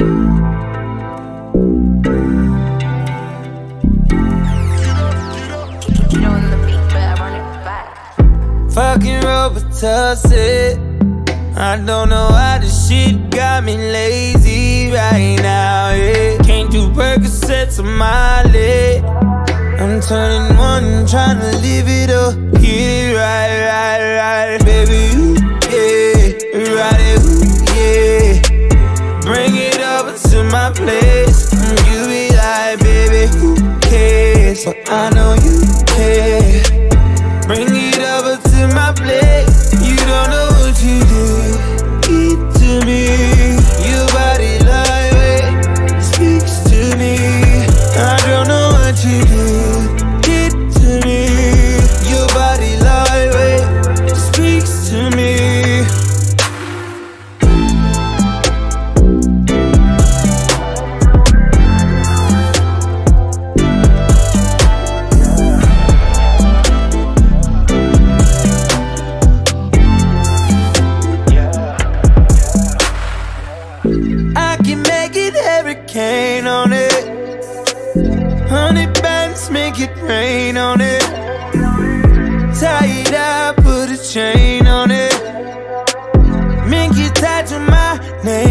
Fucking Robitussin. I don't know why this shit got me lazy right now. Yeah. Can't do Percocets on my leg. I'm turning one, trying to live it up. Get it right, right, right. I know Honey, bands, make it rain on it. Tie it up, put a chain on it. Make it tied to my name.